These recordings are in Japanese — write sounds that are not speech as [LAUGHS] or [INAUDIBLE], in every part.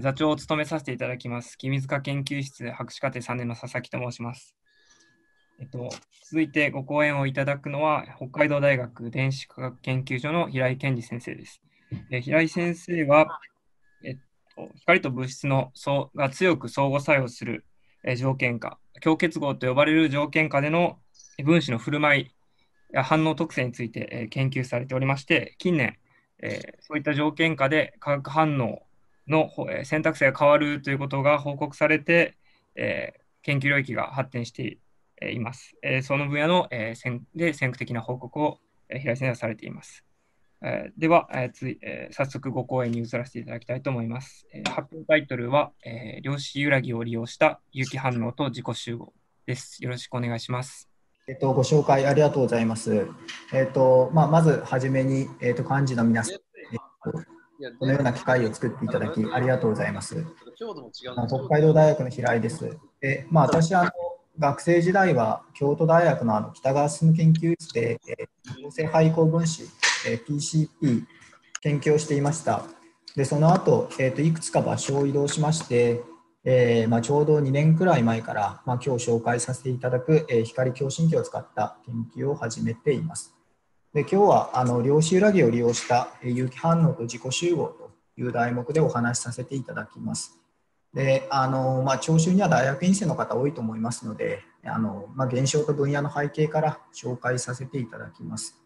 座長を務めさせていただきます、君塚研究室博士課程3年の佐々木と申します。えっと、続いてご講演をいただくのは、北海道大学電子科学研究所の平井健二先生です。え平井先生は、えっと、光と物質のが強く相互作用する、え条件下、強結合と呼ばれる条件下での分子の振る舞いや反応特性について、え研究されておりまして、近年、えそういった条件下で化学反応の選択肢が変わるということが報告されて、え研究領域が発展しています。えその分野の、えで先駆的な報告を、え平井先生はされています。えでは、えついえ早速ご講演に移らせていただきたいと思います。え発表タイトルは、え量子揺らぎを利用した有機反応と自己集合です。よろしくお願いします。えっと、ご紹介ありがとうございます。えっとまあ、まずはじめに、えっと、幹事の皆さん、えっとこのような機会を作っていただきありがとうございます。北海道大学の平井です。でまあ、私あの、学生時代は京都大学のあの北川進研究室で、えー、合成配合分子、えー、PCP 研究をしていました。でその後、えーと、いくつか場所を移動しまして、えーまあ、ちょうど2年くらい前から、まあ、今日紹介させていただく、えー、光共振器を使った研究を始めています。で今日はあの量子揺らぎを利用した有機反応と自己集合という題目でお話しさせていただきます。であのまあ、聴衆には大学院生の方多いと思いますので、あのまあ、現象と分野の背景から紹介させていただきます。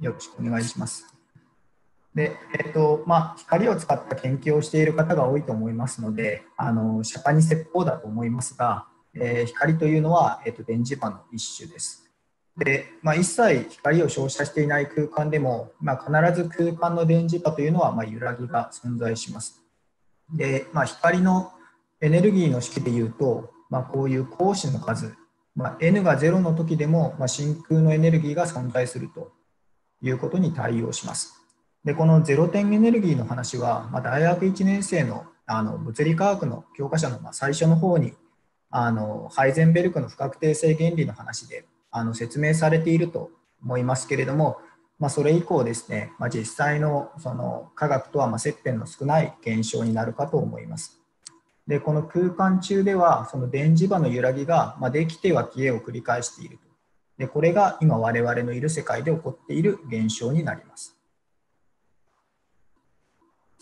よろしくお願いします。でえっとまあ、光を使った研究をしている方が多いと思いますので、あの釈迦に説法だと思いますが、えー、光というのは、えっと、電磁波の一種です。で、まあ、一切光を照射していない空間でも、まあ、必ず空間の電磁波というのはま揺らぎが存在します。で、まあ、光のエネルギーの式でいうと、まあ、こういう光子の数、まあ、N が0の時でも、ま真空のエネルギーが存在するということに対応します。で、この0点エネルギーの話は、ま大学1年生のあの物理科学の教科書のま最初の方にあのハイゼンベルクの不確定性原理の話であの説明されていると思いますけれども、まあ、それ以降ですね、まあ、実際のその科学とはま接点の少ない現象になるかと思います。でこの空間中ではその電磁場の揺らぎがまできては消えを繰り返しているとでこれが今我々のいる世界で起こっている現象になります。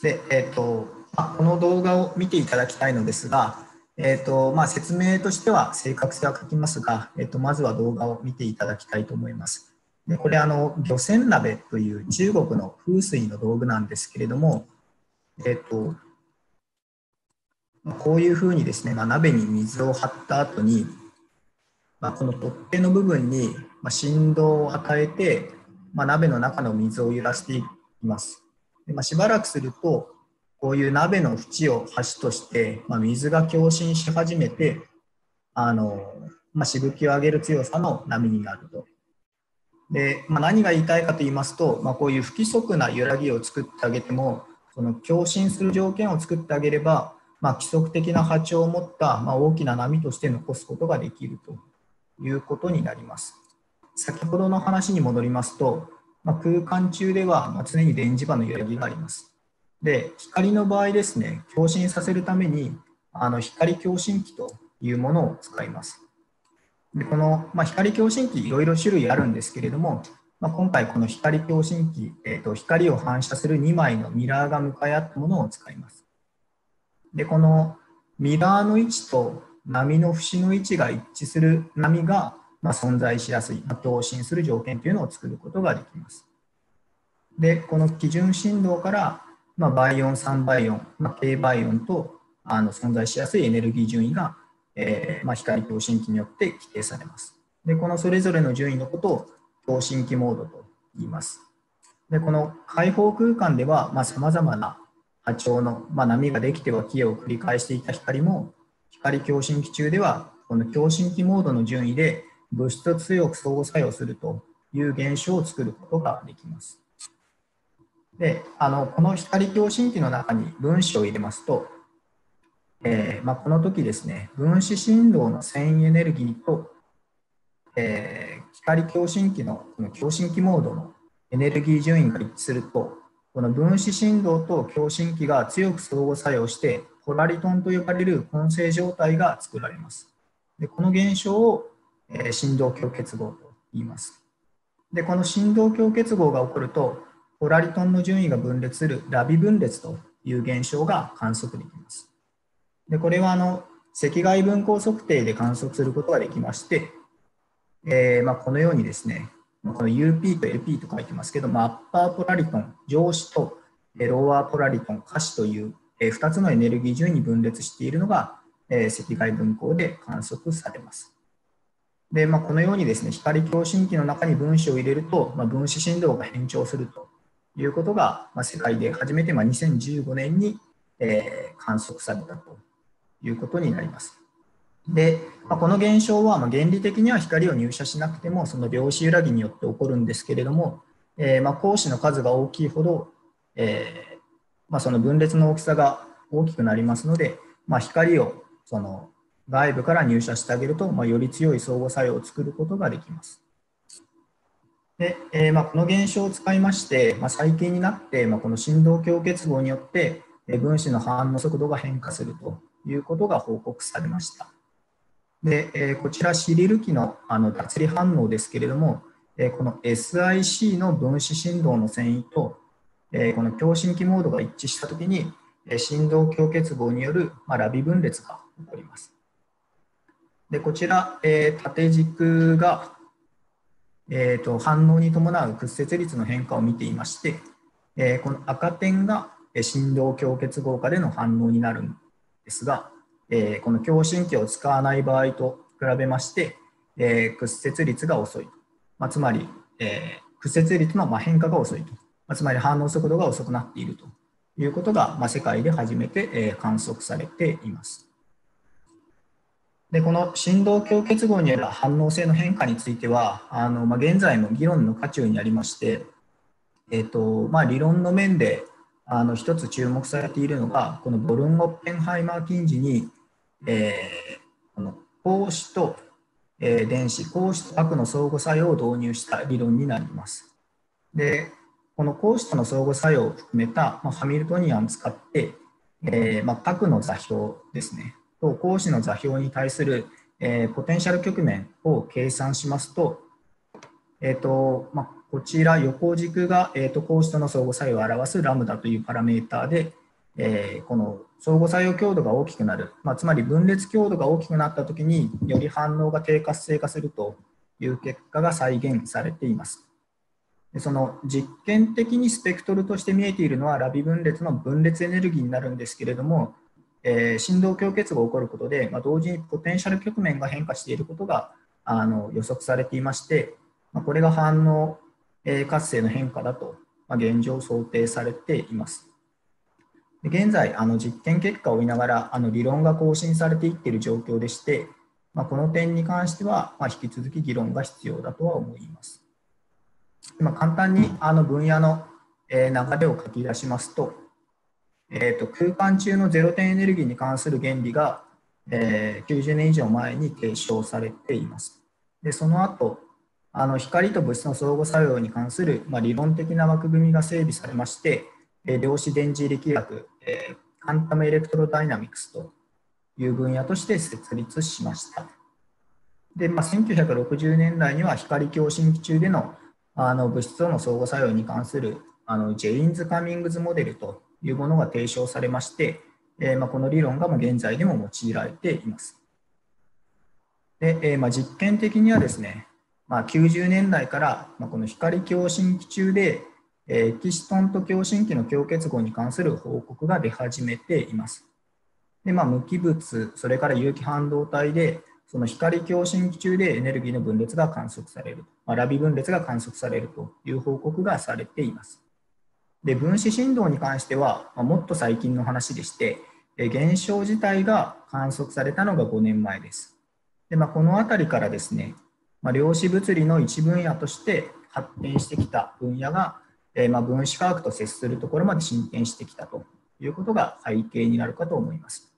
で、えーとまあ、この動画を見ていただきたいのですが、えーとまあ、説明としては正確性は書きますが、えーと、まずは動画を見ていただきたいと思います。でこれあの、漁船鍋という中国の風水の道具なんですけれども、えーと、こういうふうにですね、まあ、鍋に水を張った後に、まあ、この取っ手の部分に振動を与えて、まあ、鍋の中の水を揺らしていきます。でま、しばらくすると、こういう鍋の縁を端として、まあ、水が共振し始めて、あのまあ、しぶきを上げる強さの波になると。で、まあ、何が言いたいかと言いますと、ま、こういう不規則な揺らぎを作ってあげても、その共振する条件を作ってあげれば、ま、規則的な波長を持った、ま、大きな波として残すことができるということになります。先ほどの話に戻りますと、ま、空間中では、常に電磁場の揺らぎがあります。で、光の場合ですね、共振させるために、あの光共振器というものを使います。でこの、まあ、光共振器、いろいろ種類あるんですけれども、まあ、今回この光共振器、えーと、光を反射する2枚のミラーが向かい合ったものを使います。で、このミラーの位置と波の節の位置が一致する波が、まあ、存在しやすい、ま、共振する条件というのを作ることができます。で、この基準振動からまあ、倍音、3倍音、まあ、低倍音とあの存在しやすいエネルギー順位が、えーまあ、光共振器によって規定されます。で、このそれぞれの順位のことを共振器モードと言います。で、この開放空間では、まあ、様々な波長の、まあ、波ができては消えを繰り返していた光も、光共振器中では、この共振器モードの順位で物質と強く相互作用するという現象を作ることができます。であのこの光共振器の中に分子を入れますと、えー、まあ、この時ですね分子振動の遷移エネルギーと、えー、光共振器のこの共振器モードのエネルギー順位が一致するとこの分子振動と共振器が強く相互作用してポラリトンと呼ばれる混成状態が作られます。でこの現象を、えー、振動強結合と言います。でこの振動強結合が起こると、ポラリトンの順位が分裂するラビ分裂という現象が観測できます。でこれはあの赤外分光測定で観測することができまして、えー、まあ、このようにですね、この UP と LP と書いてますけど、まあ、アッパーポラリトン、上子とローワーポラリトン、下子という、2つのエネルギー順に分裂しているのが、え、赤外分光で観測されます。で、まあ、このようにですね、光共振器の中に分子を入れると、まあ、分子振動が変調するということが、まあ、世界で初めてまあ2015年に、えー、観測されたということになります。で、まあ、この現象は、まあ、原理的には光を入射しなくても、その量子揺らぎによって起こるんですけれども、えー、まあ光子の数が大きいほど、えーまあ、その分裂の大きさが大きくなりますので、まあ、光をその外部から入射してあげると、まあ、より強い相互作用を作ることができます。でえーまあ、この現象を使いまして、まあ、最近になって、まあ、この振動強結合によって、え分子の反応速度が変化するということが報告されました。で、えー、こちらシリル機のあの脱離反応ですけれども、えー、この SIC の分子振動の繊維と、えー、この共振器モードが一致したときに、え振動強結合による、まあ、ラビ分裂が起こります。でこちら、えー、縦軸が、えーと、反応に伴う屈折率の変化を見ていまして、えー、この赤点が振動強結合化での反応になるんですが、えー、この共振器を使わない場合と比べまして、えー、屈折率が遅い、まあ、つまり、え、屈折率のま変化が遅いと、まあ、つまり反応速度が遅くなっているということが、まあ、世界で初めて、観測されています。でこの振動強結合による反応性の変化についてはあの、まあ、現在も議論の渦中にありまして、えーとまあ、理論の面であの一つ注目されているのがこのボルン・オッペンハイマー近似に、えー、この光子と、えー、電子光子と核の相互作用を導入した理論になります。でこの光子との相互作用を含めた、まあ、ハミルトニアンを使って、えーまあ、核の座標ですねと光子の座標に対する、えー、ポテンシャル局面を計算しますと、えーとまあ、こちら横軸が、えーと、光子との相互作用を表すラムダというパラメーターで、えー、この相互作用強度が大きくなる、まあ、つまり分裂強度が大きくなったときにより反応が低活性化するという結果が再現されています。その実験的にスペクトルとして見えているのはラビ分裂の分裂エネルギーになるんですけれども、えー、振動強結が起こることで、まあ、同時にポテンシャル局面が変化していることがあの予測されていまして、まあ、これが反応、えー、活性の変化だと、まあ、現状想定されています。で現在、あの実験結果を見ながらあの理論が更新されていっている状況でして、まあ、この点に関しては、まあ、引き続き議論が必要だとは思います。まあ、簡単にあの分野の、流れを書き出しますと、えーと、空間中のゼロ点エネルギーに関する原理が、えー、90年以上前に提唱されています。でその後あの光と物質の相互作用に関する、まあ、理論的な枠組みが整備されまして、えー、量子電磁力学、えー、カンタムエレクトロダイナミクスという分野として設立しました。で、まあ、1960年代には光共振器中でのあの物質との相互作用に関するあのジェインズ・カミングズモデルというものが提唱されまして、えー、まあ、この理論が現在でも用いられています。でえー、まあ、実験的にはですね、まあ、90年代から、まこの光共振器中で、えー、キシトンと共振器の共結合に関する報告が出始めています。でまあ、無機物、それから有機半導体で、その光共振器中でエネルギーの分裂が観測される、まあ、ラビ分裂が観測されるという報告がされています。で分子振動に関しては、まあ、もっと最近の話でして、現象自体が観測されたのが5年前です。でまあ、この辺りからですね、まあ、量子物理の一分野として発展してきた分野が、えー、まあ分子科学と接するところまで進展してきたということが背景になるかと思います。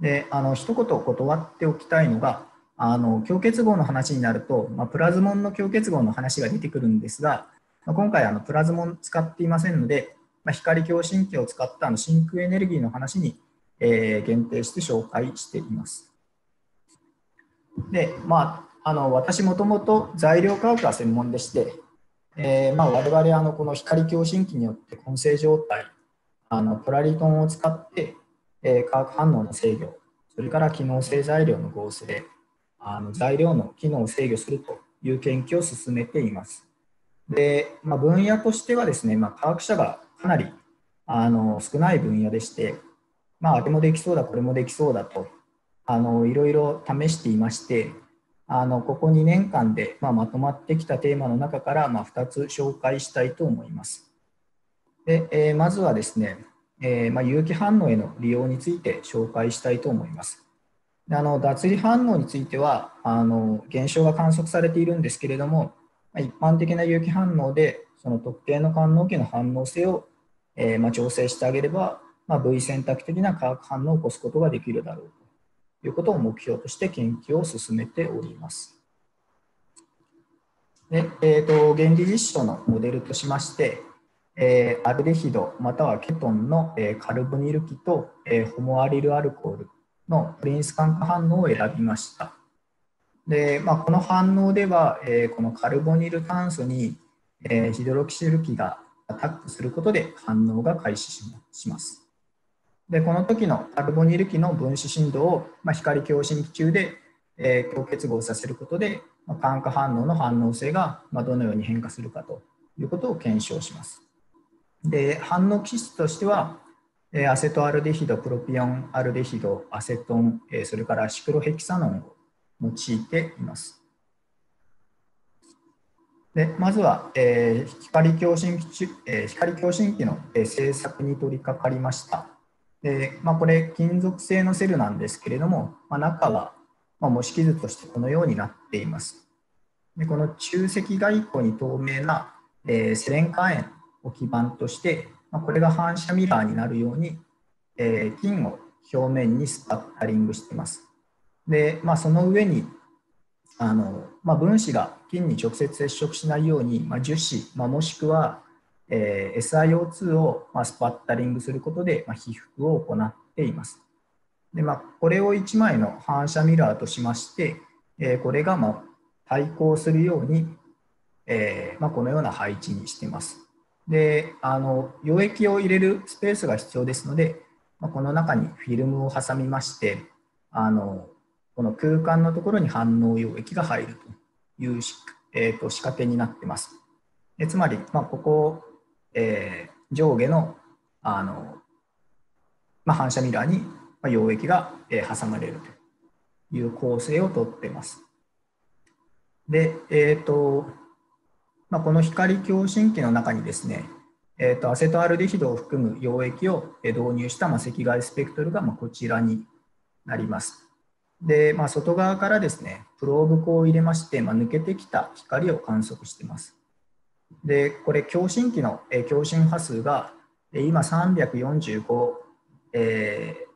であの一言断っておきたいのがあの強結合の話になると、まあ、プラズモンの強結合の話が出てくるんですがま、今回あのプラズモン使っていませんので、まあ、光共振器を使ったあの真空エネルギーの話に、えー、限定して紹介しています。で、まあ、あの私もともと材料科学が専門でして、えー、まあ、我々あのこの光共振器によって混成状態あのプラリトンを使って、えー、化学反応の制御それから機能性材料の合成あの材料の機能を制御するという研究を進めています。で、まあ、分野としてはですね、まあ、科学者がかなりあの少ない分野でして、まあ、あれもできそうだ、これもできそうだとあのいろいろ試していまして、あのここ2年間で、まあ、まとまってきたテーマの中から、まあ、2つ紹介したいと思います。でえー、まずはですね、えー、まあ、有機反応への利用について紹介したいと思います。であの脱離反応についてはあの現象が観測されているんですけれども、一般的な有機反応でその特定の官能器の反応性を、えー、ま調整してあげれば、まあ、V 選択的な化学反応を起こすことができるだろうということを目標として研究を進めております。でえーと、原理実証のモデルとしまして、えー、アルデヒドまたはケトンの、えー、カルボニル基と、えー、ホモアリルアルコールのプリンス酸化反応を選びました。で、まあ、この反応では、えー、このカルボニル炭素に、えー、ヒドロキシル基がアタックすることで反応が開始します。で、この時のカルボニル基の分子振動を、まあ、光共振器中で、えー、強結合させることで、まあ、酸化反応の反応性が、まあ、どのように変化するかということを検証します。で、反応基質としては、アセトアルデヒド、プロピオンアルデヒド、アセトン、それからシクロヘキサノンを用いています。でまずは、えー、光共振器、えー、光共振器の、えー、製作に取り掛かりました。でまあ、これ、金属製のセルなんですけれども、まあ、中は、まあ、模式図としてこのようになっています。でこの中赤外光に透明な、えー、セレン火炎を基板として、まあ、これが反射ミラーになるように、えー、金を表面にスパッタリングしています。で、まあ、その上にあの、まあ、分子が菌に直接接触しないように、まあ、樹脂、まあ、もしくは、えー、SiO2 を、まあ、スパッタリングすることで、まあ、皮膚を行っています。でまあ、これを1枚の反射ミラーとしまして、えー、これが、まあ、対抗するように、えーまあ、このような配置にしています。であの溶液を入れるスペースが必要ですので、まあ、この中にフィルムを挟みましてあのこの空間のところに反応溶液が入るという、えーと、仕掛けになってます。つまり、まあ、ここ、えー、上下のあの、まあ、反射ミラーに溶液が、え、挟まれるという構成をとってます。で、えっ、ー、と、まあ、この光共振器の中にですね、えーと、アセトアルデヒドを含む溶液を導入した、ま、赤外スペクトルがまこちらになります。で、まあ、外側からですね、プローブ光を入れまして、まあ、抜けてきた光を観測しています。で、これ、共振器の、共振波数が、今345、えー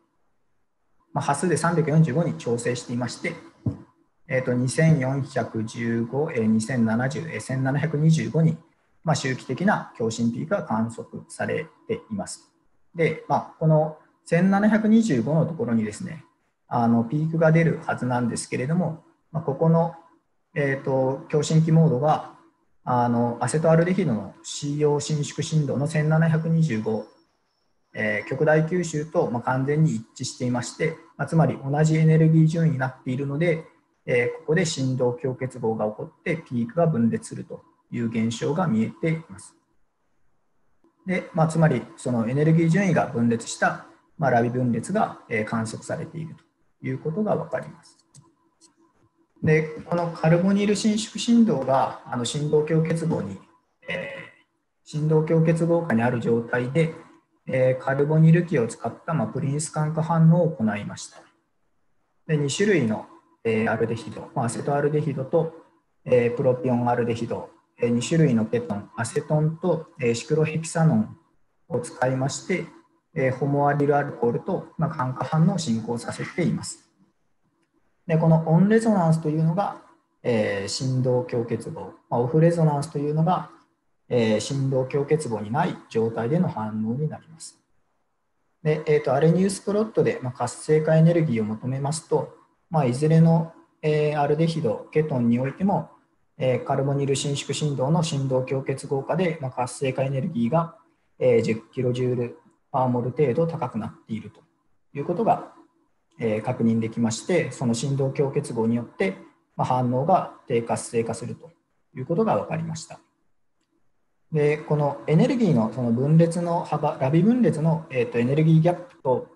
まあ、波数で345に調整していまして、えーと、2415、2070、1725に、まあ、周期的な共振ピークが観測されています。で、まあ、この1725のところにですね、あのピークが出るはずなんですけれども、まあ、ここの、えーと、共振器モードがあのアセトアルデヒドの CO 伸縮振動の1725、えー、極大吸収と、まあ、完全に一致していまして、まあ、つまり同じエネルギー順位になっているので、えー、ここで振動強結合が起こってピークが分裂するという現象が見えています。でまあ、つまりそのエネルギー順位が分裂した、まあ、ラビ分裂が、え、観測されているということが分かります。で、このカルボニル伸縮振動があの振動強結合に、えー、振動強結合下にある状態で、えー、カルボニル基を使った、まあ、プリンス酸化反応を行いました。で2種類の、えー、アルデヒド、まあ、アセトアルデヒドと、えー、プロピオンアルデヒド、えー、2種類のケトン、アセトンと、えー、シクロヘキサノンを使いまして、え、ホモアリルアルコールと、まあ、酸化反応を進行させています。でこのオンレゾナンスというのが、え、振動強結合、まあ、オフレゾナンスというのが、え、振動強結合にない状態での反応になります。で、えーと、アレニウスプロットで、まあ、活性化エネルギーを求めますと、まあ、いずれの、え、アルデヒド、ケトンにおいても、え、カルボニル伸縮振動の振動強結合化で、ま、活性化エネルギーが、え、10キロジュールパーモル程度高くなっているということが、えー、確認できまして、その振動強結合によって、まあ、反応が低活性化するということが分かりました。で、このエネルギーのその分裂の幅、ラビ分裂の、えーと、エネルギーギャップと、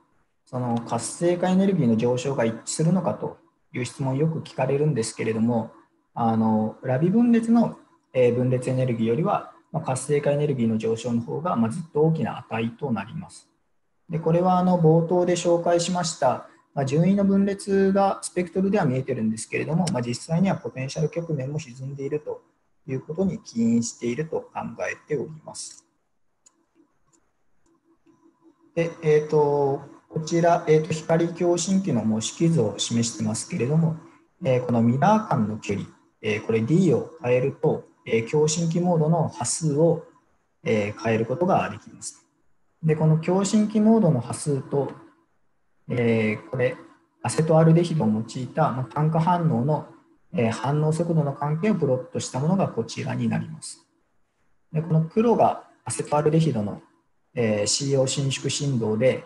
その活性化エネルギーの上昇が一致するのかという質問よく聞かれるんですけれども、あのラビ分裂の、分裂エネルギーよりは、まあ、活性化エネルギーの上昇の方が、まあ、ずっと大きな値となります。でこれはあの冒頭で紹介しました、まあ、順位の分裂がスペクトルでは見えてるんですけれども、まあ、実際にはポテンシャル局面も沈んでいるということに起因していると考えております。で、えーと、こちら、えーと、光共振器の模式図を示してますけれども、えー、このミラー間の距離、えー、これ D を変えると、えー、共振器モードの波数を、えー、変えることができます。で、この共振器モードの波数と、えー、これ、アセトアルデヒドを用いた、まあ、炭化反応のえ反応速度の関係をプロットしたものがこちらになります。でこの黒がアセトアルデヒドの、え CO 伸縮振動で、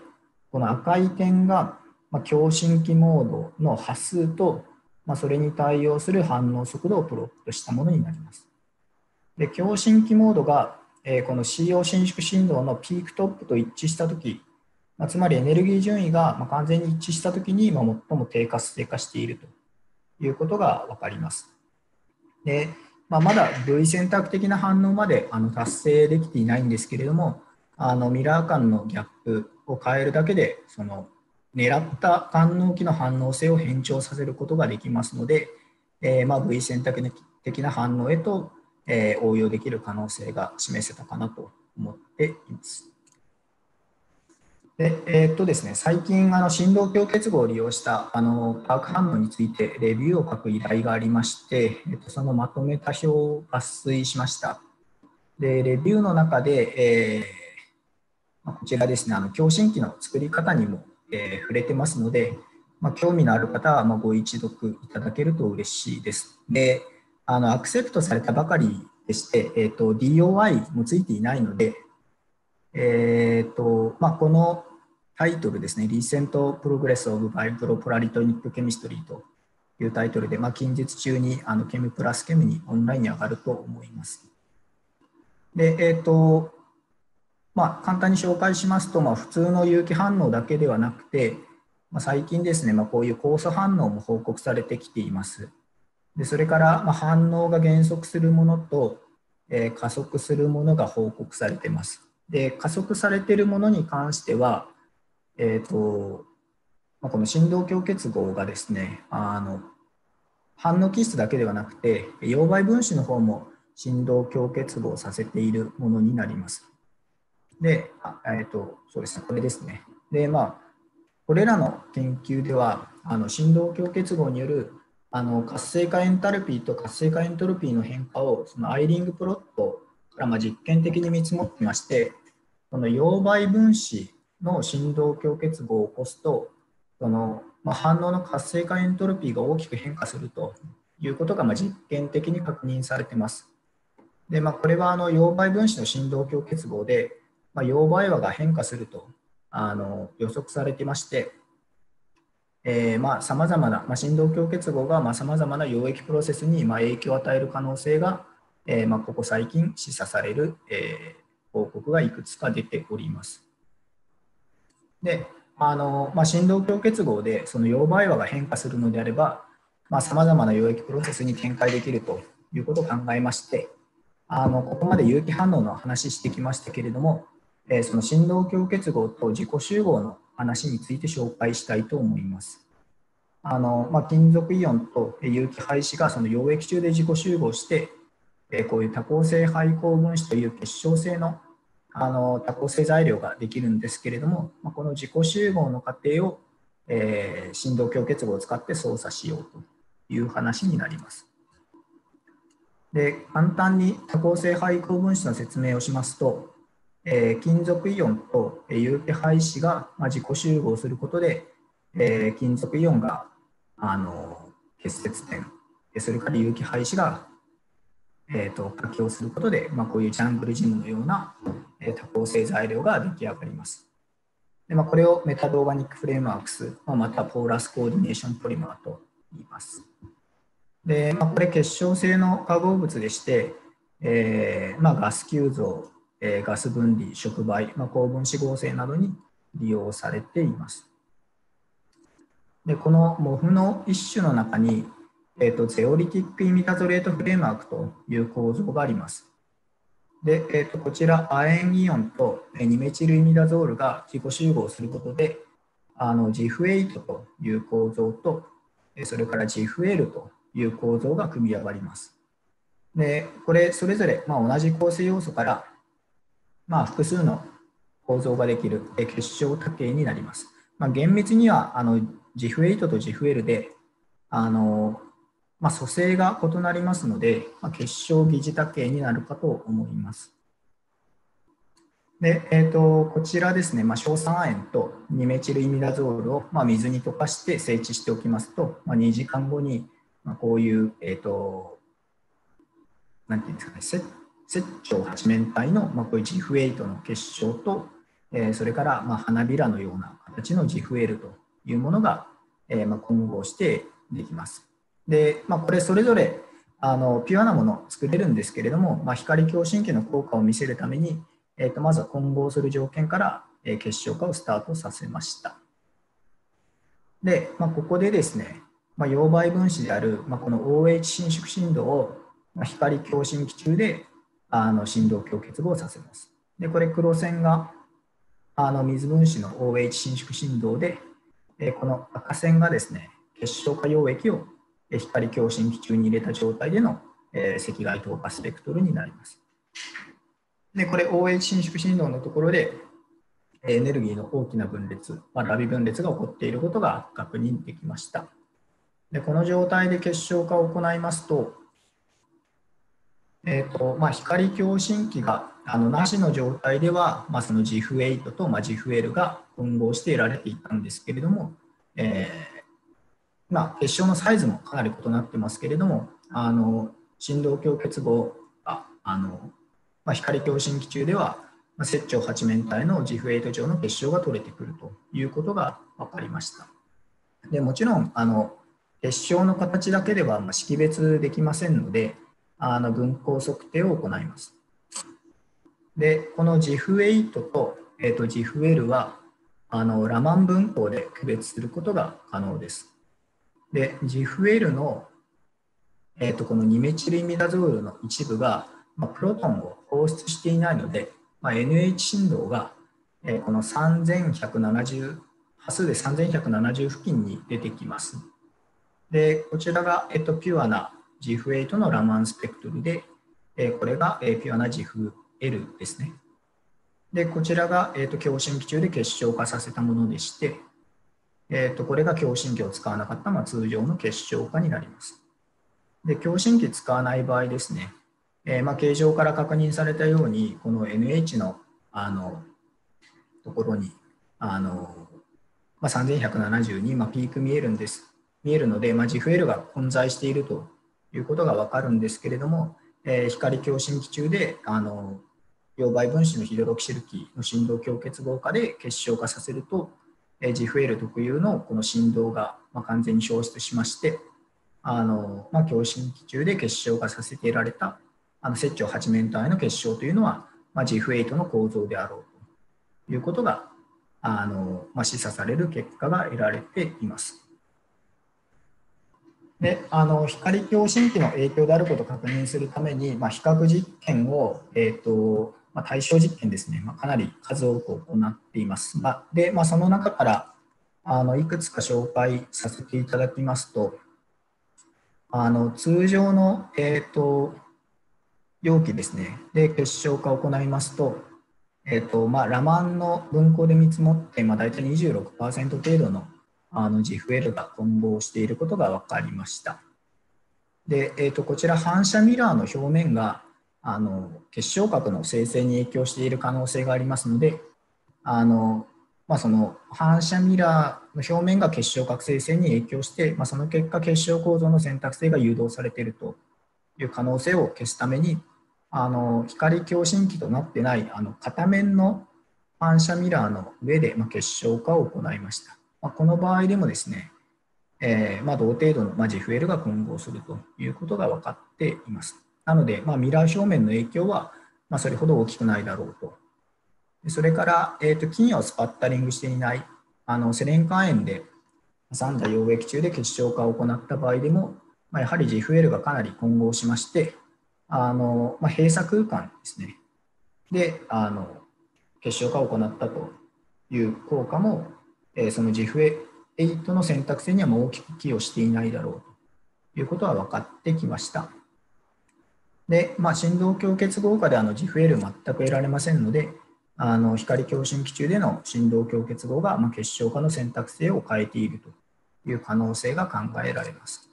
この赤い点が、ま共振器モードの波数と、まそれに対応する反応速度をプロットしたものになります。で共振器モードが、えこの CO 伸縮振動のピークトップと一致したとき、まつまりエネルギー順位が完全に一致したときに、ま最も低活性化しているということが分かります。でまあ、まだ V 選択的な反応まであの達成できていないんですけれども、あのミラー間のギャップを変えるだけで、その狙った官能機の反応性を変調させることができますので、えー、まあ V 選択的な反応へと、えー、応用できる可能性が示せたかなと思っています。でえー、っとですね、最近、あの振動強結合を利用したあのパーク反応についてレビューを書く依頼がありまして、えっと、そのまとめた表を抜粋しました。でレビューの中で、えー、こちらですね、あの共振器の作り方にも、えー、触れてますので、まあ、興味のある方はまご一読いただけると嬉しいです。で、あのアクセプトされたばかりでして、えーと、DOI もついていないので、えーとまあ、このタイトルですね、Recent Progress of Bipropolaritonic Chemistry というタイトルで、まあ、近日中にあのケムプラスケムにオンラインに上がると思います。で、え、ー、と、まあ、簡単に紹介しますと、まあ、普通の有機反応だけではなくて、まあ、最近ですね、まあ、こういう酵素反応も報告されてきています。でそれから、まあ、反応が減速するものと、えー、加速するものが報告されています。で加速されているものに関しては、えーとまあ、この振動強結合がですねあの反応基質だけではなくて溶媒分子の方も振動強結合させているものになります。で、えーと、そうですね、これですね。で、まあ、これらの研究では、あの振動強結合によるあの活性化エンタルピーと活性化エントロピーの変化をその Eyring プロットからま実験的に見積もってまして、この溶媒分子の振動強結合を起こすと、そのまあ、反応の活性化エントロピーが大きく変化するということがまあ実験的に確認されています。でまあ、これはあの溶媒分子の振動強結合で、まあ、溶媒和が変化するとあの予測されていまして、さまざ、まな、まあ、振動強結合がさまざまな溶液プロセスにまあ影響を与える可能性が、えー、まあここ最近示唆される、えー、報告がいくつか出ております。で、あのまあ、振動強結合でその溶媒和が変化するのであれば、さまざ、まな溶液プロセスに展開できるということを考えまして、あのここまで有機反応の話してきましたけれども、えー、その振動強結合と自己集合の話について紹介したいと思います。あのまあ、金属イオンと有機配子がその溶液中で自己集合して、え、こういう多項性配項分子という結晶性のあの多項性材料ができるんですけれども、ま、この自己集合の過程を、えー、振動強結合を使って操作しようという話になります。で簡単に多項性配項分子の説明をしますと、えー、金属イオンと有機配子が、まあ、自己集合することで、えー、金属イオンがあの結節点、それから有機配子が、えーと、と活することで、まあ、こういうジャングルジムのような、えー、多構成材料が出来上がります。でまあ、これを metal-organic frameworks、まあ、また porous coordination polymer と言います。で、まあ、これ結晶性の化合物でして、えーまあ、ガス吸蔵、えー、ガス分離、触媒、まあ、高分子合成などに利用されています。でこの MOF の一種の中に、えーと、 zeolitic imidazolate framework という構造があります。で、えーと、こちら、亜鉛イオンとニメチルイミダゾールが自己集合することで、あの GF8 という構造と、それから GFL という構造が組み上がります。で、これ、それぞれ、まあ、同じ構成要素から、まあ、複数の構造ができる結晶多形になります。まあ、厳密にはあの GF8 と GIF-L で、あのまあ、組成が異なりますので、まあ、結晶疑似多形になるかと思います。で、えーと、こちらですね、まあ、硝酸亜鉛とニメチルイミダゾールを、まあ、水に溶かして整地しておきますと、まあ、2時間後に、まあ、こういう、えーと、なんていうんですかね、接長八面体の、まあ、こういう GF8 の結晶と、えー、それからまあ花びらのような形の GFL というものが、えー、まあ混合してできます。で、まあ、これそれぞれあのピュアなものを作れるんですけれども、まあ、光共振器の効果を見せるために、えー、とまずは混合する条件から、えー、結晶化をスタートさせました。で、まあ、ここでですね、まあ、溶媒分子である、まあ、この OH 伸縮振動を光共振器中であの振動強結合させます。で、これ黒線があの水分子の OH 伸縮振動で、えこの赤線がですね、結晶化溶液を光共振器中に入れた状態での、え赤外透過スペクトルになります。で、これ OH 伸縮振動のところでエネルギーの大きな分裂、まあ、ラビ分裂が起こっていることが確認できました。でこの状態で結晶化を行いますと、えーとまあ、光共振器があのなしの状態では、まあ、その GF8 と、まあ、GFL が混合して得られていたんですけれども、えーまあ、結晶のサイズもかなり異なってますけれどもあの振動強結合があの、まあ、光共振器中では、まあ、接長八面体の GIF8 上の結晶が取れてくるということが分かりました。でもちろんあの結晶の形だけでは識別できませんので、あの分光測定を行います。で、この GIF8 と,、えーと、GIFL はあのラマン分光で区別することが可能です。で、GIFL の、えーと、このニメチルミダゾールの一部が、まあ、プロトンを放出していないので、まあ、NH 振動が、えー、この3170波数で3170付近に出てきます。で、こちらが、えっと、ピュアな GF8 のラマンスペクトルで、えこれが、えピュアな GFL ですね。で、こちらが、えーと、共振器中で結晶化させたものでして、えーと、これが共振器を使わなかった、まあ、通常の結晶化になります。で、共振器使わない場合ですね、えー、まあ、形状から確認されたように、この NH のあのところに、あのまあ、3172、まあ、ピーク見えるんです。見えるので、まあ、GFL が混在しているということが分かるんですけれども、えー、光共振器中であの溶媒分子のヒドロキシル基の振動強結合化で結晶化させると、えー、GFL 特有のこの振動が、まあ、完全に消失しましてあの、まあ、共振器中で結晶化させていられたあの接長八面体の結晶というのは、まあ、GF8 の構造であろうということがあの、まあ、示唆される結果が得られています。であの光共振器の影響であることを確認するために、まあ、比較実験を、えーとまあ、対象実験ですね、まあ、かなり数多く行っています。まあ、で、まあ、その中からあのいくつか紹介させていただきますと、あの通常の、えーと、容器ですね、で結晶化を行いますと、えーとまあ、ラマンの分光で見積もって、まあ、大体26%程度のあの GFL が混合していることが分かりました。で、えーと、こちら反射ミラーの表面が、あの結晶核の生成に影響している可能性がありますので、あのまあ、その反射ミラーの表面が結晶核生成に影響して、まあ、その結果結晶構造の選択性が誘導されているという可能性を消すためにあの光共振器となってないあの片面の反射ミラーの上で、まあ、結晶化を行いました。まあ、この場合でもですね、えー、まあ、同程度の、まあ、GFL が混合するということが分かっています。なので、まあ、ミラー表面の影響は、まあ、それほど大きくないだろうと。それから、えーと、金をスパッタリングしていないあのセレン肝炎で挟んだ溶液中で結晶化を行った場合でも、まあ、やはり GFL がかなり混合しまして、あのまあ、閉鎖空間ですね。で、あの結晶化を行ったという効果も、えー、その GFL8 の選択肢にはもう大きく寄与していないだろうということは分かってきました。で、まあ、振動強結合化であの GFL 全く得られませんので、あの光共振器中での振動強結合が、ま、結晶化の選択性を変えているという可能性が考えられます。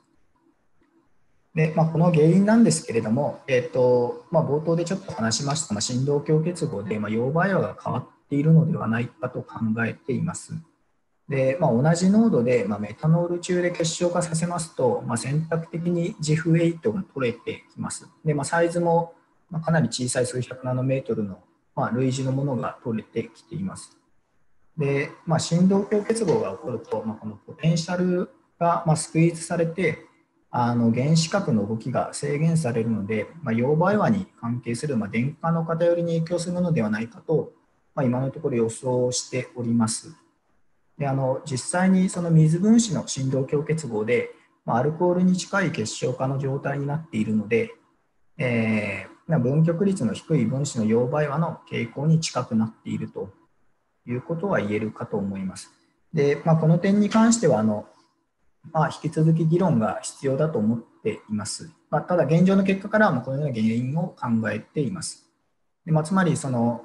でまあ、この原因なんですけれども、えーとまあ、冒頭でちょっと話しました、まあ、振動強結合で、ま、溶媒和が変わっているのではないかと考えています。で、まあ、同じ濃度で、まあ、メタノール中で結晶化させますと、まあ、選択的に GF8 が取れてきます。で、まあ、サイズもかなり小さい数百ナノメートルの、まあ、類似のものが取れてきています。で、まあ、振動強結合が起こると、まあ、このポテンシャルが、まあ、スクイーズされて、あの原子核の動きが制限されるので、まあ、溶媒和に関係する、まあ、電荷の偏りに影響するのではないかと、まあ、今のところ予想しております。であの実際にその水分子の振動強結合で、まあ、アルコールに近い結晶化の状態になっているので、えー、分極率の低い分子の溶媒和の傾向に近くなっているということは言えるかと思います。でまあ、この点に関してはあの、まあ、引き続き議論が必要だと思っています。まあ、ただ、現状の結果からはこのような原因を考えています。でまあ、つまりその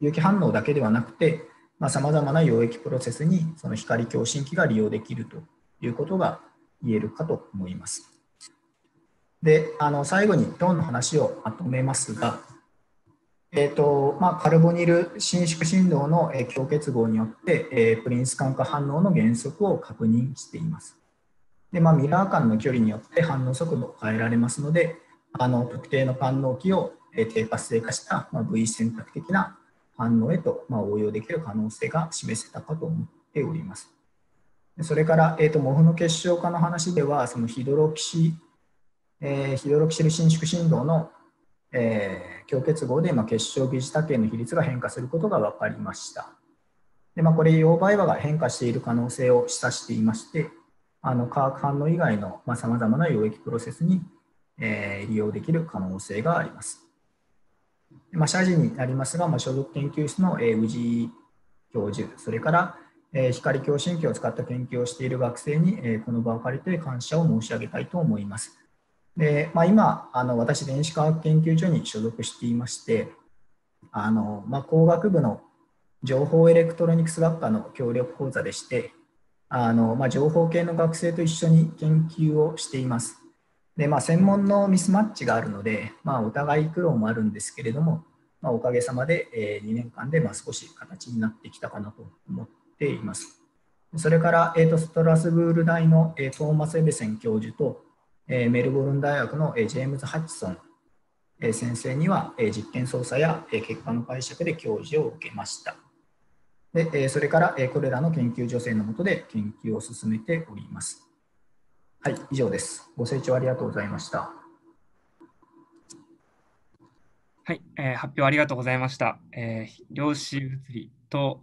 有機反応だけではなくて、さまざ、まな溶液プロセスにその光共振器が利用できるということが言えるかと思います。で、あの最後に今日の話をまとめますが、えーとまあ、カルボニル伸縮振動の強結合によって、えー、プリンス間化反応の原則を確認しています。でまあ、ミラー間の距離によって反応速度を変えられますので、あの特定の反応器を低活性化した、まあ、V 選択的な反応へと、ま応用できる可能性が示せたかと思っております。それから、えーと、モフの結晶化の話では、そのヒドロキシ、えー、ヒドロキシル伸縮振動の、えー、強結合で、まあ、結晶疑似多形の比率が変化することが分かりました。でまあ、これ、溶媒和が変化している可能性を示唆していまして、あの化学反応以外のさまざ、まな溶液プロセスに、えー、利用できる可能性があります。まあ、社事になりますが、まあ、所属研究室の、え、宇治教授、それから、え、光共振器を使った研究をしている学生に、え、この場を借りて感謝を申し上げたいと思います。でまあ、今あの、私、電子科学研究所に所属していまして、あのまあ、工学部の情報エレクトロニクス学科の協力講座でして、あのまあ、情報系の学生と一緒に研究をしています。で、まあ、専門のミスマッチがあるので、まあ、お互い苦労もあるんですけれども、まあ、おかげさまで、え、2年間でまあ少し形になってきたかなと思っています。それから、えーと、ストラスブール大の、え、トーマス・エベセン教授と、えー、メルボルン大学の、え、ジェームズ・ハッチソン、え、先生には、え、実験操作や、え、結果の解釈で教授を受けました。で、それから、これらの研究助成のもとで研究を進めております。はい、以上です。ご清聴ありがとうございました。はい、えー、発表ありがとうございました。えー、量子物理と、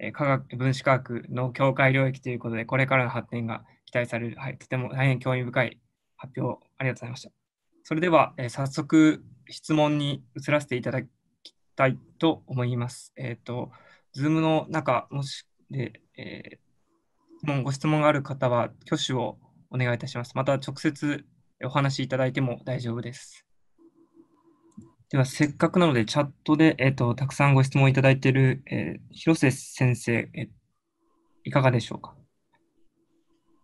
えー、科学分子科学の境界領域ということで、これからの発展が期待される、はい、とても大変興味深い発表ありがとうございました。それでは、えー、早速質問に移らせていただきたいと思います。えっ、ー、と、Zoom の中、もしで、えー、ご質問がある方は挙手をお願いいたします。また直接お話しいただいても大丈夫です。では、せっかくなので、チャットで、えーと、たくさんご質問いただいている、えー、広瀬先生、えいかがでしょうか？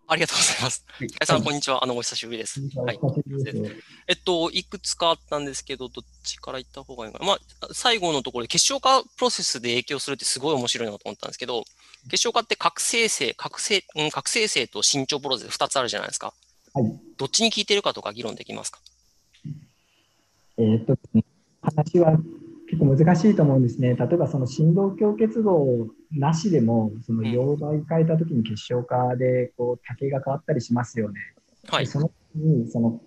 ありがとうございます。はいさん、こんにちは。あの、お久しぶりです。はい。えっと、いくつかあったんですけど、どっちから行った方がいいかな。まあ、最後のところで結晶化プロセスで影響するってすごい面白いなと思ったんですけど、結晶化って覚醒性、覚醒、うん、覚醒性と伸長プロセス2つあるじゃないですか。はい。どっちに効いてるかとか議論できますか？えーっと話は結構難しいと思うんですね。例えばその振動強結合なしでも、その溶媒変えたときに結晶化でこう竹が変わったりしますよね。はい。でその時にその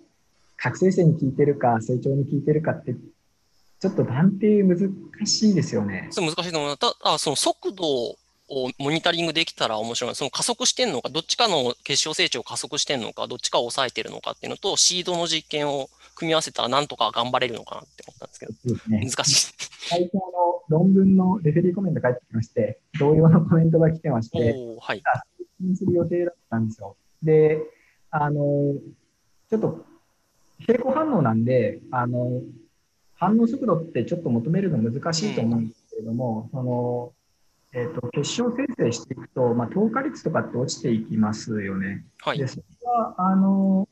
覚醒性に効いてるか成長に効いてるかってちょっと断定難しいですよね。それ難しいと思うな。たあ、その速度をモニタリングできたら面白い。その加速してんのか、どっちかの結晶成長を加速してんのか、どっちかを抑えてるのかっていうのと、シードの実験を組み合わせたらなんとか頑張れるのかなって思ったんですけど、ね。難しい。最近あの論文のレフェリーコメント返ってきまして、同様のコメントが来てまして、はい。にする予定だったんですよ。で、あの、ちょっと平行反応なんで、あの、反応速度ってちょっと求めるの難しいと思うんですけれども、その、えっ、と、結晶生成していくと、まあ、透過率とかって落ちていきますよね。はいで、。それは、あの、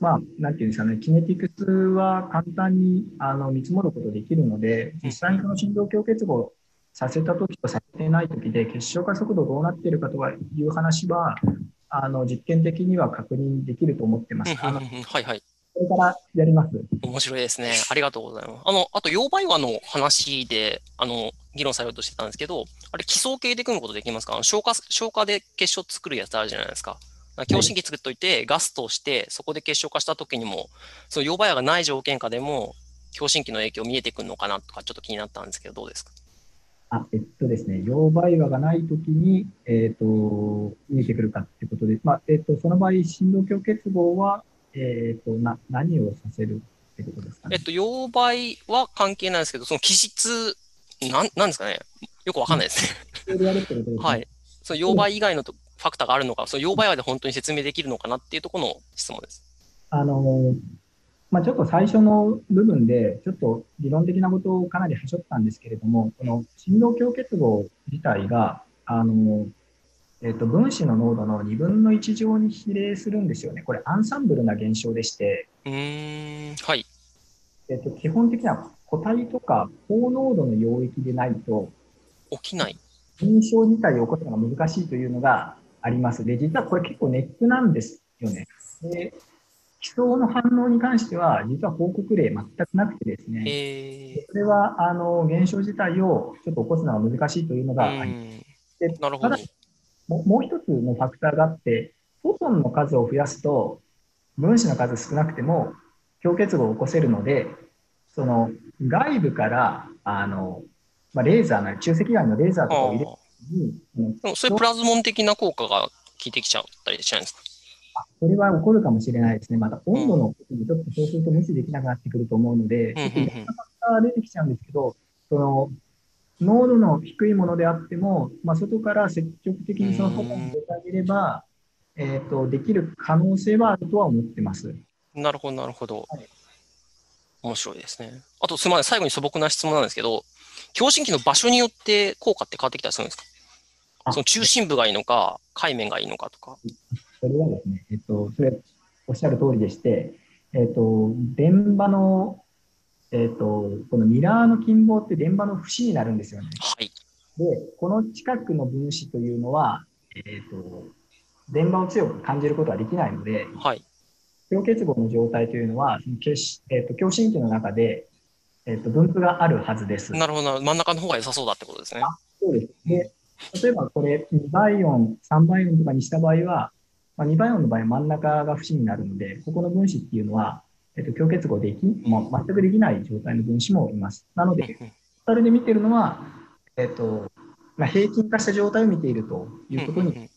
まあ、なんていうんですかね、キネティクスは簡単にあの見積もることできるので、実際にその振動強結合させたときとさせてないときで、結晶化速度どうなっているかとかいう話は、あの実験的には確認できると思ってます。あのうんうんうんはいはい。これからやります。面白いですね。ありがとうございます。あの、あと、溶媒和の話で、あの、議論されようとしてたんですけど、あれ、基礎系で組むことできますか？消化、消化で結晶作るやつあるじゃないですか。強心器作っといて、ガスとして、そこで結晶化した時にも、その溶媒和がない条件下でも、強心器の影響見えてくるのかなとか、ちょっと気になったんですけど、どうですか？あえっとですね、溶媒和がないときに、えっ、と、見えてくるかってことで、まあ、えっ、と、その場合、振動強結合は、えっ、と、な、何をさせるってことですかね？えっ。と、溶媒は関係ないですけど、その気質、なん、なんですかね？よくわかんないですね。はい。その溶媒以外のとファクターがあるのか、その溶媒和で本当に説明できるのかなっていうところの質問です。あの、まあ、ちょっと最初の部分で、ちょっと理論的なことをかなりはしょったんですけれども、この振動強結合自体が、あの、えっと、分子の濃度の2分の1乗に比例するんですよね。これ、アンサンブルな現象でして、うーん、はい。えっと、基本的には固体とか高濃度の領域でないと、起きない。現象自体を起こすのが難しいというのがあります。で、実はこれ結構ネックなんですよね。で、基礎の反応に関しては、実は報告例全くなくてですね、えそれは、あの、現象自体をちょっと起こすのが難しいというのー、があります。なるほどただ。ももう一つのファクターがあって、フォトンの数を増やすと、分子の数少なくても、強結合を起こせるので、その外部から、あの、まあ、レーザーなり、中赤外のレーザーとかを入れあずに、うん。ーでもそういうプラズモン的な効果が効いてきちゃったりしないんですか？それは起こるかもしれないですね。また温度のことにちょっとそうすると無視できなくなってくると思うので、ちょっといろん。なファクターが出てきちゃうんですけど、その濃度の低いものであっても、まあ、外から積極的にそのフォトンを入れてあげれば、えっ、と、できる可能性はあるとは思ってます。なるほど、なるほどはい。面白いですね。あと、すみません、最後に素朴な質問なんですけど、強心器の場所によって効果って変わってきたりするんですか？あその中心部がいいのか、海面がいいのかとか。それはですね、えっ、と、それ、おっしゃる通りでして、えっ、と、電場の、えっ、と、このミラーの近傍って電場の節になるんですよね。はい。で、この近くの分子というのは、えっ、と、電場を強く感じることはできないので、はい。強結合の状態というのは、その結えっ、と、強心器の中で、えっ、と、分布があるはずです。なるほどな、真ん中の方が良さそうだってことですね。そうです。で、例えばこれ、2倍音、3倍音とかにした場合は、まあ、2倍音の場合は真ん中が節になるので、ここの分子っていうのは、えっ、と、強結合でき、もう全くできない状態の分子もいます。なので、うんうんトータルで見てるのは、えっ、と、まあ、平均化した状態を見ているということに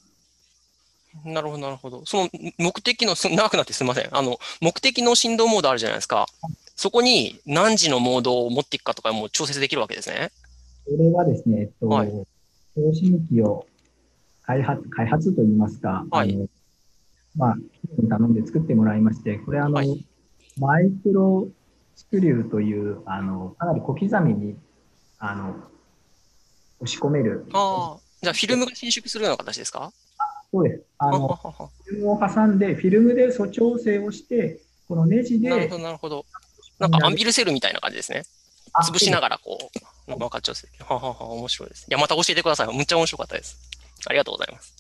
なるほど、なるほど。その目的の、す長くなってすみません。あの、目的の振動モードあるじゃないですか。そこに何時のモードを持っていくかとかも調節できるわけですね。これはですね、えっと、はい送信機を開発、開発といいますか、はいまあ、頼んで作ってもらいまして、これあの、はいマイクロスクリューという、あの、かなり小刻みに、あの、押し込める。ああ。じゃあ、フィルムが伸縮するような形ですか？そうです。あの、フィルムを挟んで、フィルムで素調整をして、このネジでなるほ、ど、なるほど。なんかアンビルセルみたいな感じですね。あ潰しながらこう、分かっちゃう。ははは、面白いです。いや、また教えてください。むっちゃ面白かったです。ありがとうございます。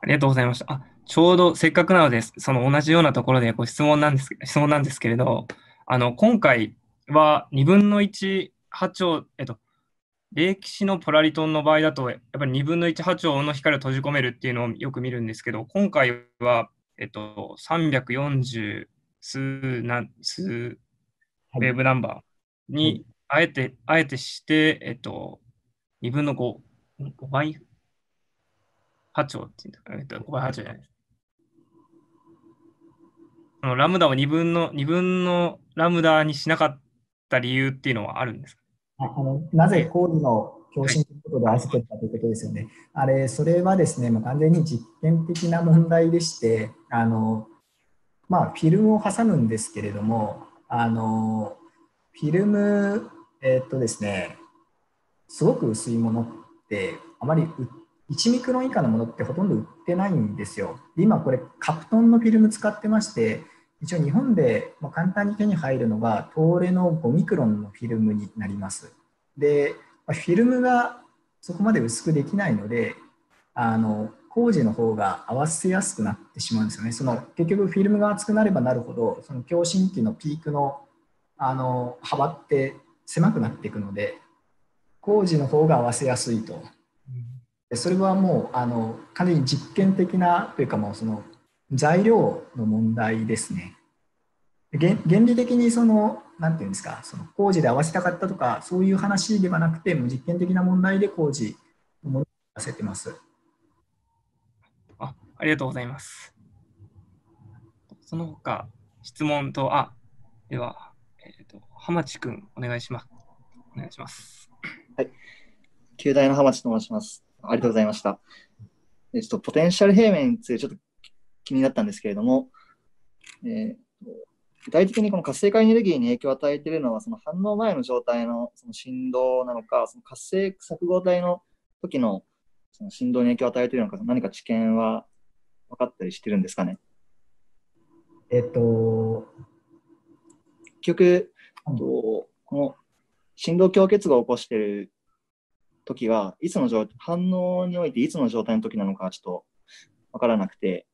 ありがとうございました。あ、ちょうどせっかくなので、その同じようなところでご質問なんです、質問なんですけれど、あの、今回は2分の1波長、えっと、歴史のポラリトンの場合だと、やっぱり2分の1波長の光を閉じ込めるっていうのをよく見るんですけど、今回は、えっと、340数な数ウェーブナンバーに、あえて、あえてして、えっと、2分の5、5倍波長っていうえっと、5倍波長じゃないです。ラムダを2分の、2分のラムダにしなかった理由っていうのはあるんですか？あのなぜ工事の共振ということで合わせてるかということですよね。あれ、それはですね、まあ、完全に実験的な問題でして、あのまあ、フィルムを挟むんですけれども、あのフィルム、えーっとですね、すごく薄いものって、あまりう1ミクロン以下のものってほとんど売ってないんですよ。で今、これ、カプトンのフィルム使ってまして、一応日本で簡単に手に入るのが、東レの5ミクロンのフィルムになります。で、フィルムがそこまで薄くできないので、あの工事の方が合わせやすくなってしまうんですよね。その結局、フィルムが厚くなればなるほど、その共振器のピークのあの幅って狭くなっていくので、工事の方が合わせやすいと。でそれはもうあの完全に実験的なというかもうその材料の問題ですね。原原理的にそのなんていうんですかその工事で合わせたかったとかそういう話ではなくてもう実験的な問題で工事のものを合わせてます。あありがとうございます。その他、質問と、あ、では、えっ、と、浜地君、お願いします。お願いします。旧大の浜地と申します。ありがとうございました。でちょっとポテンシャル平面についてちょっと気になったんですけれども、えー具体的にこの活性化エネルギーに影響を与えているのは、その反応前の状態のその振動なのか、その活性錯合体の時のその振動に影響を与えているのか、何か知見は分かったりしてるんですかね？えっと、結局、うんとこの振動強結合を起こしている時はいつの状反応においていつの状態の時なのかちょっと分からなくて、